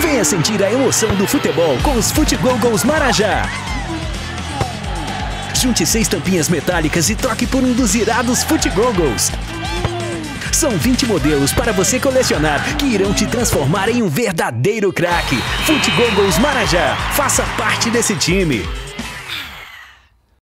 Venha sentir a emoção do futebol com os Gols Marajá. Junte seis tampinhas metálicas e troque por um dos irados Gols. São 20 modelos para você colecionar que irão te transformar em um verdadeiro craque. Gols Marajá, faça parte desse time.